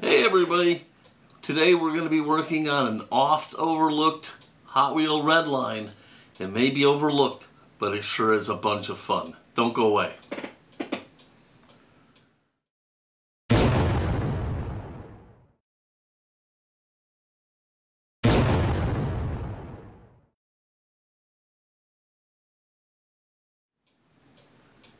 Hey everybody! Today we're going to be working on an oft overlooked Hot Wheel Redline. It may be overlooked, but it sure is a bunch of fun. Don't go away.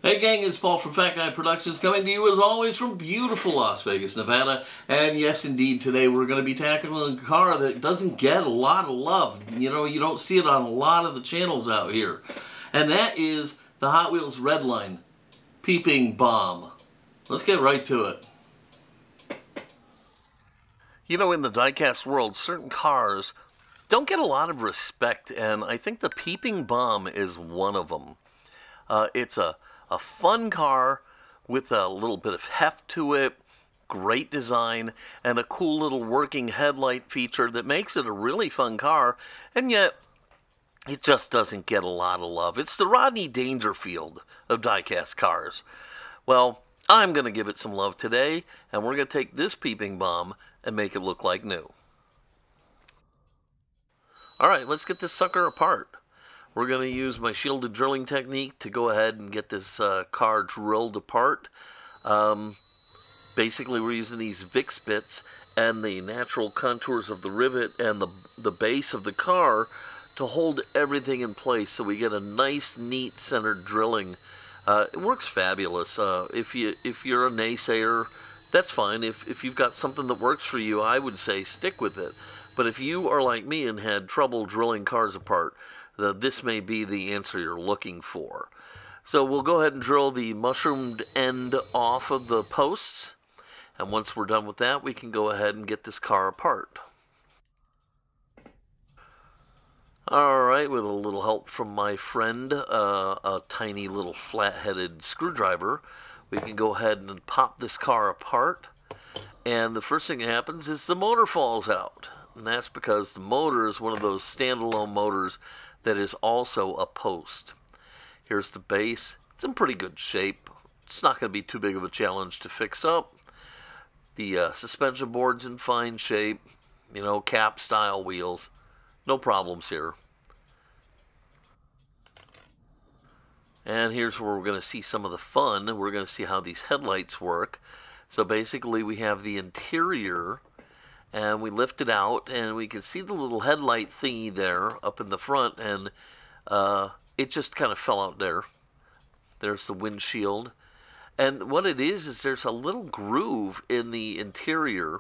Hey gang, it's Paul from Fat Guy Productions coming to you as always from beautiful Las Vegas, Nevada. And yes, indeed, today we're going to be tackling a car that doesn't get a lot of love. You know, you don't see it on a lot of the channels out here. And that is the Hot Wheels Redline Peeping Bomb. Let's get right to it. You know, in the diecast world, certain cars don't get a lot of respect, and I think the Peeping Bomb is one of them. Uh, it's a a fun car with a little bit of heft to it, great design, and a cool little working headlight feature that makes it a really fun car, and yet it just doesn't get a lot of love. It's the Rodney Dangerfield of diecast cars. Well, I'm going to give it some love today, and we're going to take this peeping bomb and make it look like new. Alright, let's get this sucker apart. We're going to use my shielded drilling technique to go ahead and get this uh, car drilled apart. Um, basically, we're using these VIX bits and the natural contours of the rivet and the, the base of the car to hold everything in place so we get a nice, neat centered drilling. Uh, it works fabulous. Uh, if, you, if you're a naysayer, that's fine. If, if you've got something that works for you, I would say stick with it. But if you are like me and had trouble drilling cars apart, the, this may be the answer you're looking for. So we'll go ahead and drill the mushroomed end off of the posts. And once we're done with that, we can go ahead and get this car apart. Alright, with a little help from my friend, uh, a tiny little flat-headed screwdriver, we can go ahead and pop this car apart. And the first thing that happens is the motor falls out. And that's because the motor is one of those standalone motors that is also a post. Here's the base. It's in pretty good shape. It's not going to be too big of a challenge to fix up. The uh, suspension board's in fine shape. You know, cap style wheels. No problems here. And here's where we're going to see some of the fun. We're going to see how these headlights work. So basically we have the interior and we lift it out and we can see the little headlight thingy there up in the front and uh, it just kind of fell out there. There's the windshield. And what it is is there's a little groove in the interior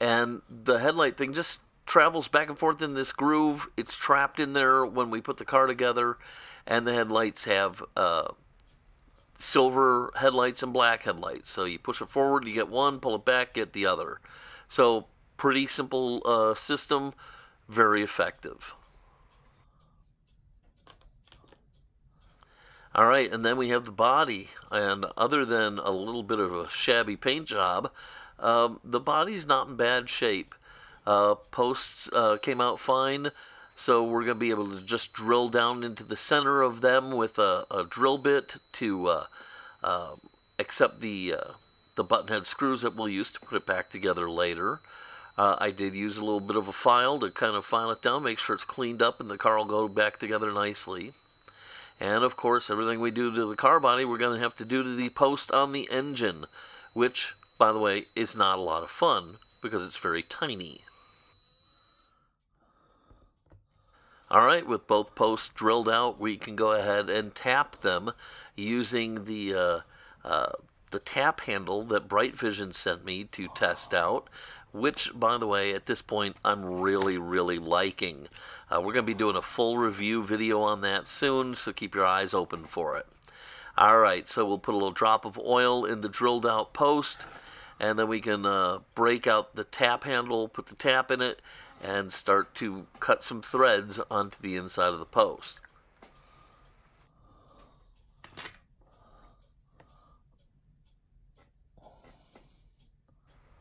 and the headlight thing just travels back and forth in this groove. It's trapped in there when we put the car together and the headlights have uh, silver headlights and black headlights. So you push it forward you get one pull it back get the other. So pretty simple uh, system, very effective. All right, and then we have the body, and other than a little bit of a shabby paint job, um, the body's not in bad shape. Uh, posts uh, came out fine, so we're going to be able to just drill down into the center of them with a, a drill bit to uh, uh accept the uh, the button head screws that we'll use to put it back together later. Uh, I did use a little bit of a file to kind of file it down, make sure it's cleaned up, and the car will go back together nicely. And of course, everything we do to the car body, we're going to have to do to the post on the engine, which, by the way, is not a lot of fun because it's very tiny. Alright, with both posts drilled out, we can go ahead and tap them using the, uh, uh, the tap handle that Brightvision sent me to test out which, by the way, at this point, I'm really, really liking. Uh, we're going to be doing a full review video on that soon, so keep your eyes open for it. Alright, so we'll put a little drop of oil in the drilled out post, and then we can uh, break out the tap handle, put the tap in it, and start to cut some threads onto the inside of the post.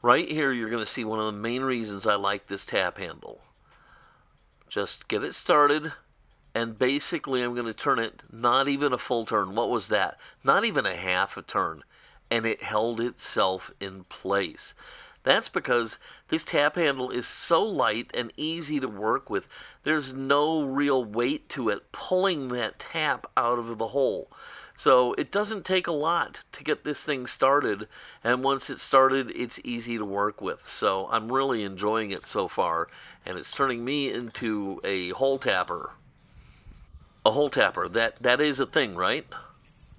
Right here, you're going to see one of the main reasons I like this tap handle. Just get it started, and basically I'm going to turn it not even a full turn. What was that? Not even a half a turn. And it held itself in place. That's because this tap handle is so light and easy to work with. There's no real weight to it pulling that tap out of the hole. So it doesn't take a lot to get this thing started, and once it's started, it's easy to work with. So I'm really enjoying it so far, and it's turning me into a hole tapper. A hole tapper, that, that is a thing, right?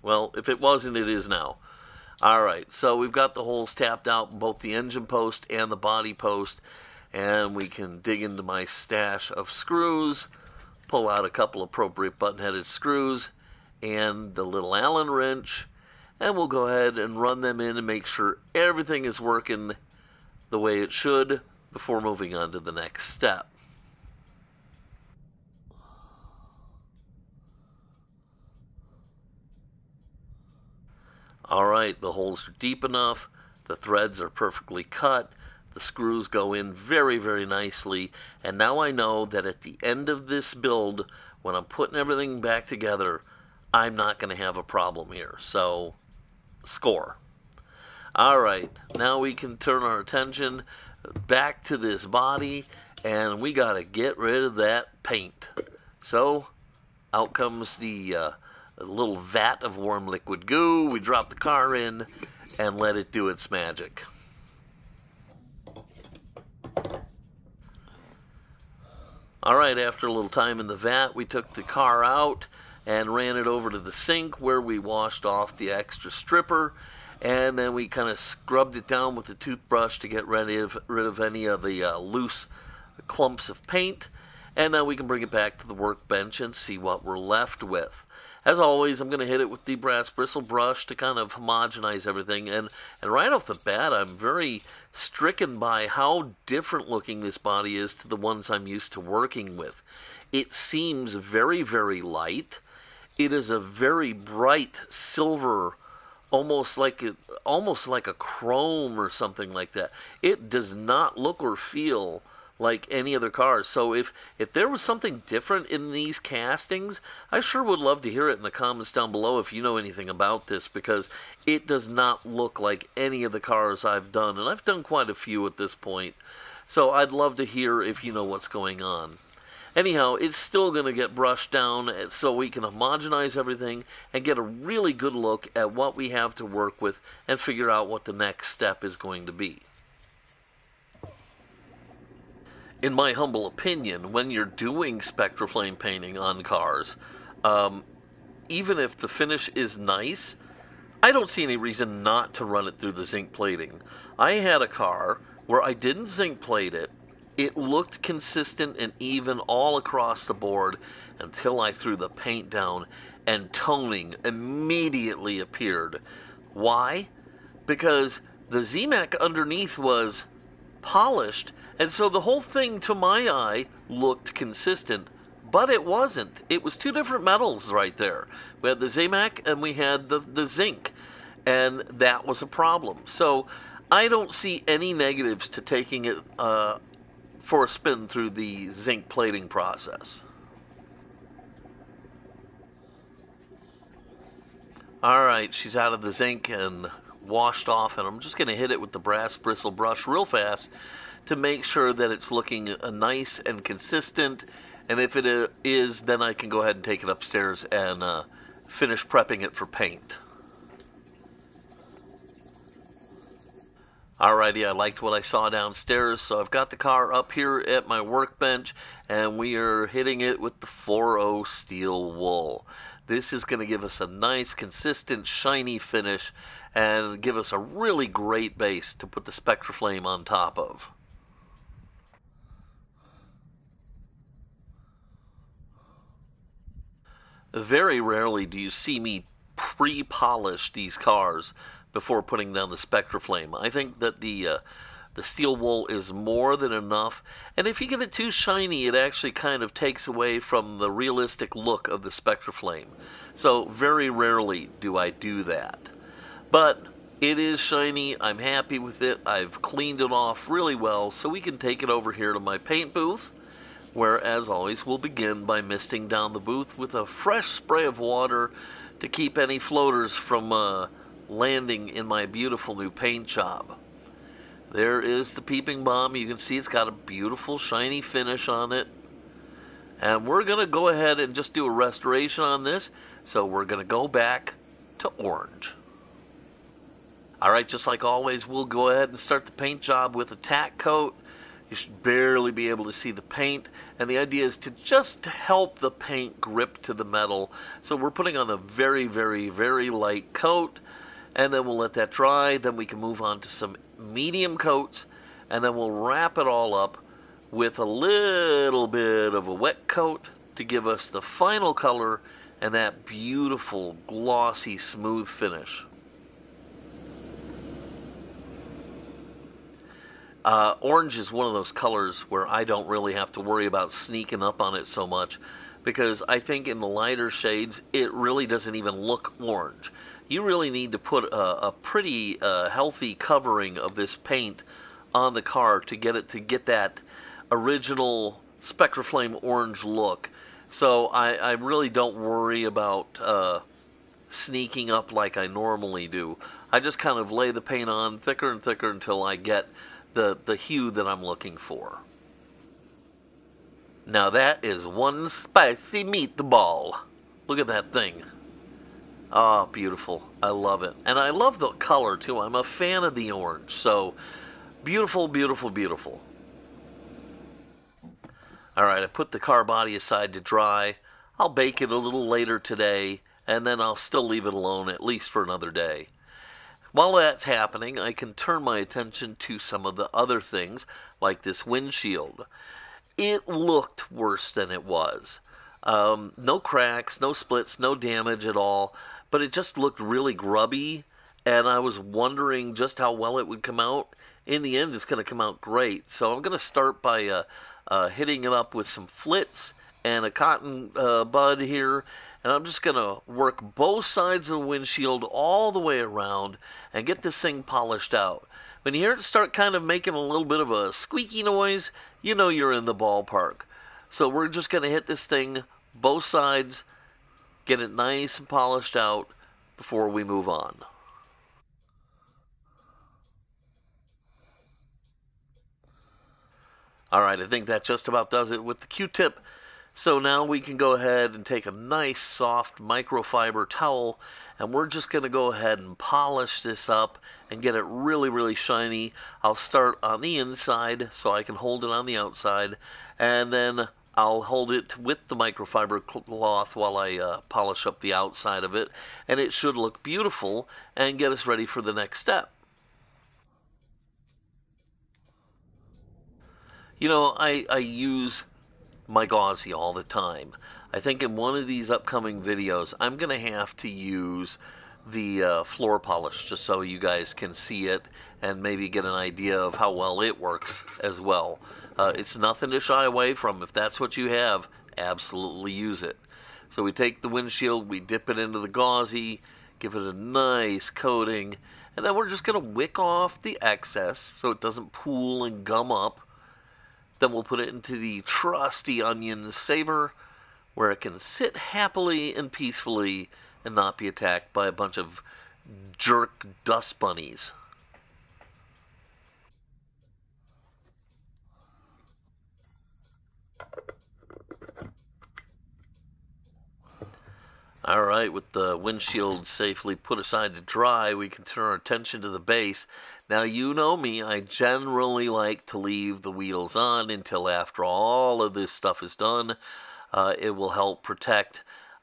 Well, if it wasn't, it is now. All right, so we've got the holes tapped out, both the engine post and the body post, and we can dig into my stash of screws, pull out a couple appropriate button-headed screws, and the little Allen wrench and we'll go ahead and run them in and make sure everything is working the way it should before moving on to the next step. Alright, the holes are deep enough, the threads are perfectly cut, the screws go in very, very nicely, and now I know that at the end of this build, when I'm putting everything back together, I'm not going to have a problem here. So, score. All right, now we can turn our attention back to this body, and we got to get rid of that paint. So, out comes the uh, little vat of warm liquid goo. We drop the car in and let it do its magic. All right, after a little time in the vat, we took the car out and ran it over to the sink where we washed off the extra stripper and then we kind of scrubbed it down with the toothbrush to get rid of, rid of any of the uh, loose clumps of paint and now we can bring it back to the workbench and see what we're left with. As always, I'm going to hit it with the brass bristle brush to kind of homogenize everything. And, and right off the bat, I'm very stricken by how different looking this body is to the ones I'm used to working with. It seems very, very light. It is a very bright silver, almost like a, almost like a chrome or something like that. It does not look or feel like any other cars. So if if there was something different in these castings, I sure would love to hear it in the comments down below if you know anything about this because it does not look like any of the cars I've done and I've done quite a few at this point. So I'd love to hear if you know what's going on. Anyhow, it's still going to get brushed down so we can homogenize everything and get a really good look at what we have to work with and figure out what the next step is going to be. In my humble opinion, when you're doing Spectraflame painting on cars, um, even if the finish is nice, I don't see any reason not to run it through the zinc plating. I had a car where I didn't zinc plate it, it looked consistent and even all across the board until I threw the paint down and toning immediately appeared. Why? Because the ZAMAC underneath was polished, and so the whole thing to my eye looked consistent, but it wasn't. It was two different metals right there. We had the ZAMAC and we had the, the zinc, and that was a problem. So I don't see any negatives to taking it uh, for a spin through the zinc plating process. Alright, she's out of the zinc and washed off, and I'm just going to hit it with the brass bristle brush real fast to make sure that it's looking uh, nice and consistent. And if it uh, then I can go ahead and take it upstairs and uh, finish prepping it for paint. Alrighty, I liked what I saw downstairs, so I've got the car up here at my workbench, and we are hitting it with the 4.0 steel wool. This is going to give us a nice, consistent, shiny finish, and give us a really great base to put the Spectraflame on top of. Very rarely do you see me pre-polish these cars before putting down the Spectraflame. I think that the uh, the steel wool is more than enough, and if you give it too shiny, it actually kind of takes away from the realistic look of the Spectraflame. So very rarely do I do that. But it is shiny, I'm happy with it, I've cleaned it off really well, so we can take it over here to my paint booth, where as always we'll begin by misting down the booth with a fresh spray of water to keep any floaters from uh, landing in my beautiful new paint job. There is the peeping bomb. You can see it's got a beautiful shiny finish on it. And we're going to go ahead and just do a restoration on this. So we're going to go back to orange. Alright, just like always, we'll go ahead and start the paint job with a tack coat. You should barely be able to see the paint. And the idea is to just help the paint grip to the metal. So we're putting on a very, very, very light coat. And then we'll let that dry. Then we can move on to some medium coats. And then we'll wrap it all up with a little bit of a wet coat to give us the final color and that beautiful, glossy, smooth finish. Uh, orange is one of those colors where I don't really have to worry about sneaking up on it so much because I think in the lighter shades it really doesn't even look orange. You really need to put a, a pretty uh, healthy covering of this paint on the car to get it to get that original Spectraflame orange look. So I, I really don't worry about uh, sneaking up like I normally do. I just kind of lay the paint on thicker and thicker until I get the, the hue that I'm looking for. Now that is one spicy meatball. Look at that thing. Ah, oh, beautiful. I love it. And I love the color too. I'm a fan of the orange. So, beautiful, beautiful, beautiful. Alright, I put the car body aside to dry. I'll bake it a little later today, and then I'll still leave it alone at least for another day. While that's happening, I can turn my attention to some of the other things, like this windshield. It looked worse than it was. Um, no cracks, no splits, no damage at all, but it just looked really grubby, and I was wondering just how well it would come out. In the end, it's going to come out great. So I'm going to start by uh, uh, hitting it up with some Flitz and a cotton uh, bud here and I'm just going to work both sides of the windshield all the way around and get this thing polished out. When you hear it start kind of making a little bit of a squeaky noise, you know you're in the ballpark. So we're just going to hit this thing both sides, get it nice and polished out before we move on. Alright, I think that just about does it with the Q-tip. So now we can go ahead and take a nice soft microfiber towel and we're just going to go ahead and polish this up and get it really really shiny. I'll start on the inside so I can hold it on the outside and then I'll hold it with the microfiber cloth while I uh, polish up the outside of it and it should look beautiful and get us ready for the next step. You know, I, I use my gauzy all the time. I think in one of these upcoming videos, I'm going to have to use the uh, floor polish just so you guys can see it and maybe get an idea of how well it works as well. Uh, it's nothing to shy away from. If that's what you have, absolutely use it. So we take the windshield, we dip it into the gauzy, give it a nice coating, and then we're just going to wick off the excess so it doesn't pool and gum up. Then we'll put it into the trusty onion saver, where it can sit happily and peacefully and not be attacked by a bunch of jerk dust bunnies. All right, with the windshield safely put aside to dry, we can turn our attention to the base. Now, you know me, I generally like to leave the wheels on until after all of this stuff is done. Uh, it will help protect,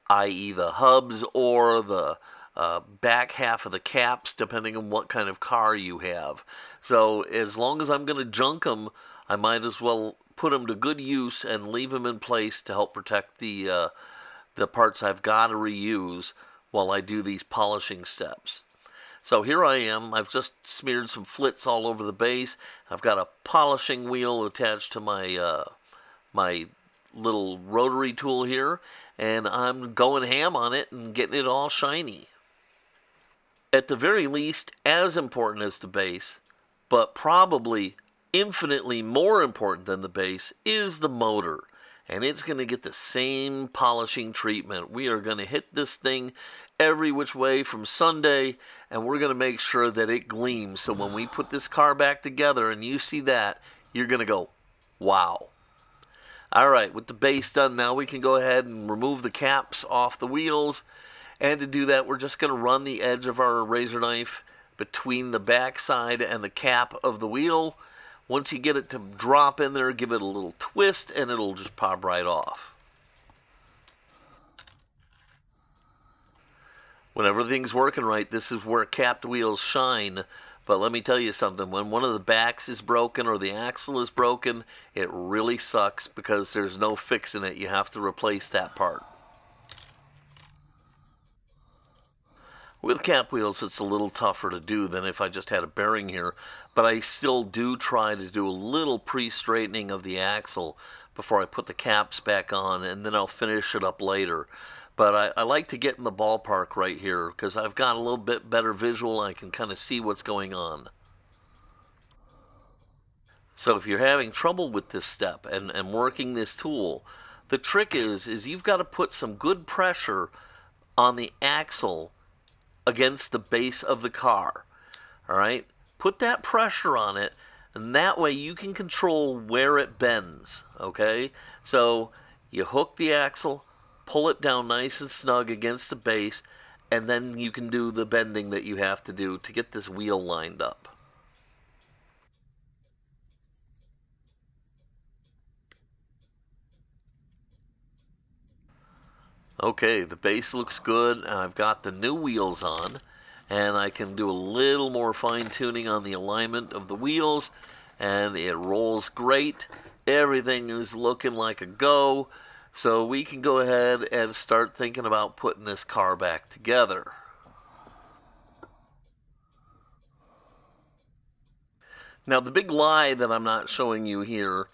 i.e., the hubs or the uh, back half of the caps, depending on what kind of car you have. So, as long as I'm going to junk them, I might as well put them to good use and leave them in place to help protect the uh, the parts I've got to reuse while I do these polishing steps. So here I am. I've just smeared some Flitz all over the base. I've got a polishing wheel attached to my uh, my little rotary tool here, and I'm going ham on it and getting it all shiny. At the very least, as important as the base, but probably infinitely more important than the base, is the motor. and it's going to get the same polishing treatment. We are going to hit this thing every which way from Sunday, and we're going to make sure that it gleams. So when we put this car back together and you see that, you're going to go, wow. All right, with the base done now, we can go ahead and remove the caps off the wheels. And to do that, we're just going to run the edge of our razor knife between the backside and the cap of the wheel. Once you get it to drop in there, give it a little twist, and it'll just pop right off. When everything's working right, this is where capped wheels shine. But let me tell you something, when one of the backs is broken or the axle is broken, it really sucks because there's no fixing it. You have to replace that part. With cap wheels, it's a little tougher to do than if I just had a bearing here, but I still do try to do a little pre-straightening of the axle before I put the caps back on, and then I'll finish it up later. But I, I like to get in the ballpark right here because I've got a little bit better visual. I can kind of see what's going on. So if you're having trouble with this step and, and working this tool, the trick is, is you've got to put some good pressure on the axle against the base of the car. All right? Put that pressure on it, and that way you can control where it bends. Okay? So you hook the axle, pull it down nice and snug against the base, and then you can do the bending that you have to do to get this wheel lined up. Okay, the base looks good, and I've got the new wheels on, and I can do a little more fine tuning on the alignment of the wheels, and it rolls great. Everything is looking like a go, so we can go ahead and start thinking about putting this car back together. Now, the big lie that I'm not showing you here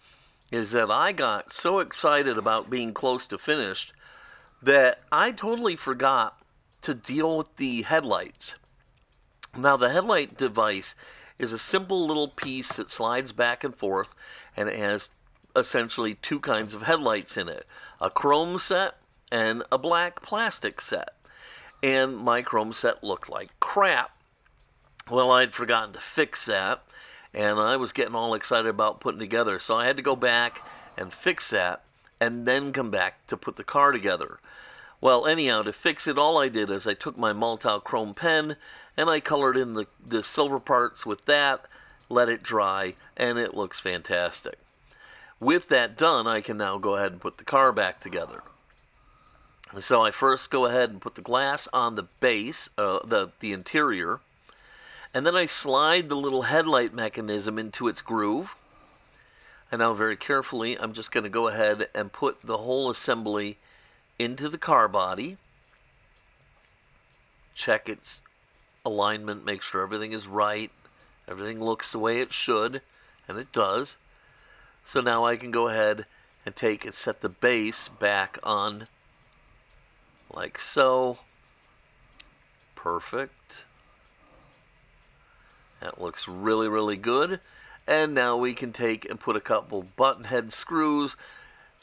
is that I got so excited about being close to finished that I totally forgot to deal with the headlights. Now, the headlight device is a simple little piece that slides back and forth, and it has essentially two kinds of headlights in it a chrome set and a black plastic set. And my chrome set looked like crap. Well, I'd forgotten to fix that, and I was getting all excited about putting together, so I had to go back and fix that and then come back to put the car together. Well, anyhow, to fix it, all I did is I took my Molotow chrome pen and I colored in the, the silver parts with that, let it dry, and it looks fantastic. With that done, I can now go ahead and put the car back together. So I first go ahead and put the glass on the base, uh, the, the interior, and then I slide the little headlight mechanism into its groove. And now very carefully, I'm just going to go ahead and put the whole assembly into the car body. Check its alignment, make sure everything is right. Everything looks the way it should, and it does. So now I can go ahead and take and set the base back on like so. Perfect. That looks really, really good. And now we can take and put a couple button head screws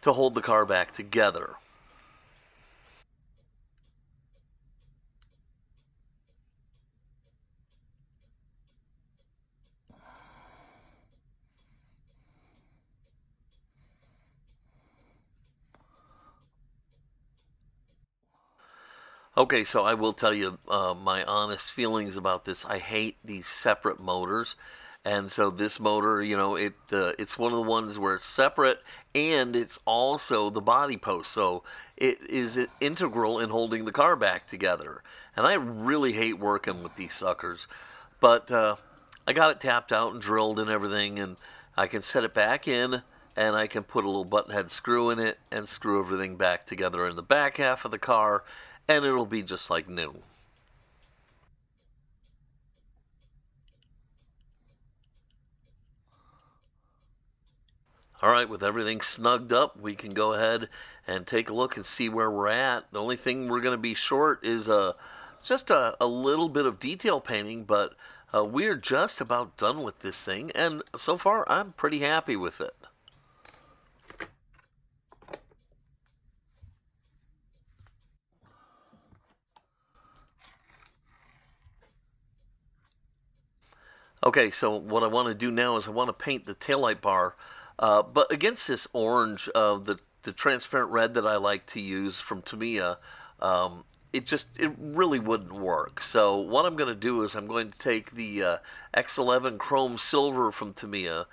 to hold the car back together. Okay, so I will tell you uh, my honest feelings about this. I hate these separate motors and so this motor, you know, it uh, it's one of the ones where it's separate and it's also the body post. So it is integral in holding the car back together. And I really hate working with these suckers, but uh, I got it tapped out and drilled and everything, and I can set it back in and I can put a little button head screw in it and screw everything back together in the back half of the car, and it'll be just like new. All right, with everything snugged up, we can go ahead and take a look and see where we're at. The only thing we're going to be short is uh, just a, a little bit of detail painting, but uh, we're just about done with this thing, and so far I'm pretty happy with it. Okay, so what I want to do now is I want to paint the taillight bar, uh, but against this orange, uh, the, the transparent red that I like to use from Tamiya, um, it just, it really wouldn't work. So what I'm going to do is I'm going to take the uh, X11 Chrome Silver from Tamiya,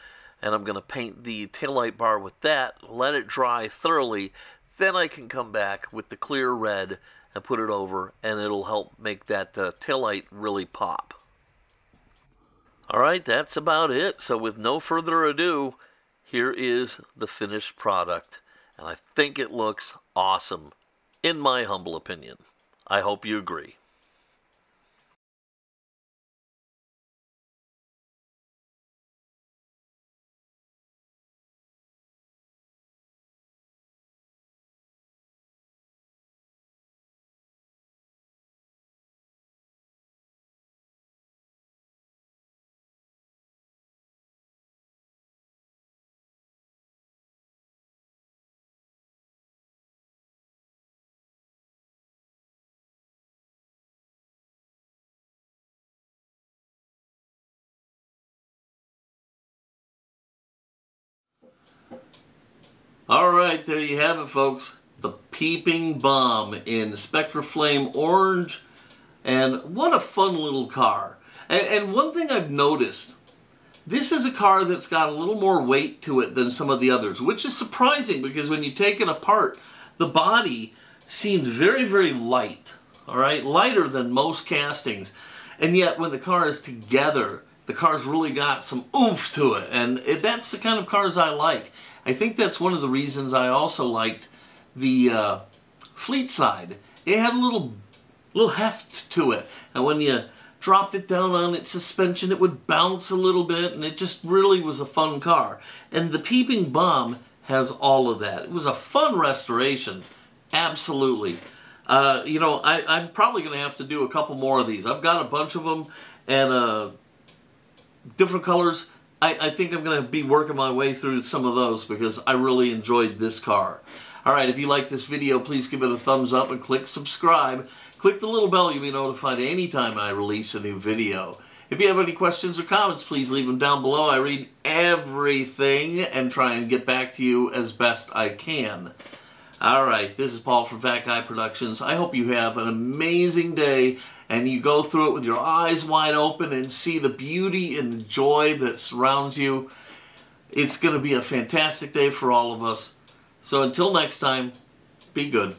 and I'm going to paint the taillight bar with that, let it dry thoroughly, then I can come back with the clear red and put it over, and it'll help make that uh, taillight really pop. Alright, that's about it. So with no further ado, here is the finished product. And I think it looks awesome, in my humble opinion. I hope you agree. All right, there you have it, folks. The Peeping Bomb in Spectraflame Orange. And what a fun little car. And, and, one thing I've noticed, this is a car that's got a little more weight to it than some of the others, which is surprising because when you take it apart, the body seemed very, very light. All right, lighter than most castings. And yet, when the car is together, the car's really got some oomph to it. And it, that's the kind of cars I like. I think that's one of the reasons I also liked the uh, Fleetside. It had a little, little heft to it. And when you dropped it down on its suspension, it would bounce a little bit, and it just really was a fun car. And the Peeping Bomb has all of that. It was a fun restoration, absolutely. Uh, you know, I, am probably going to have to do a couple more of these. I've got a bunch of them, and uh, different colors. I, I think I'm going to be working my way through some of those because I really enjoyed this car. Alright, if you like this video, please give it a thumbs up and click subscribe. Click the little bell, you'll be notified anytime I release a new video. If you have any questions or comments, please leave them down below. I read everything and try and get back to you as best I can. Alright, this is Paul from Fat Guy Productions. I hope you have an amazing day and you go through it with your eyes wide open and see the beauty and the joy that surrounds you. It's going to be a fantastic day for all of us. So until next time, be good.